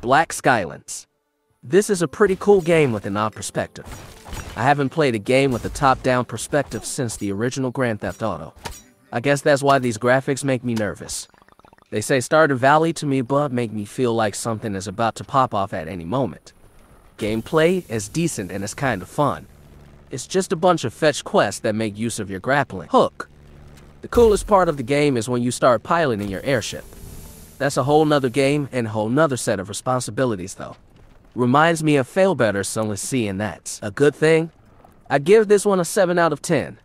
Black Skylands. This is a pretty cool game with an odd perspective. I haven't played a game with a top-down perspective since the original Grand Theft Auto. I guess that's why these graphics make me nervous. They say Stardew Valley to me but make me feel like something is about to pop off at any moment. Gameplay is decent and it's kind of fun. It's just a bunch of fetch quests that make use of your grappling hook. The coolest part of the game is when you start piloting your airship. That's a whole nother game and a whole nother set of responsibilities though. Reminds me of Failbetter, so let's see and that's a good thing. I give this one a 7 out of 10.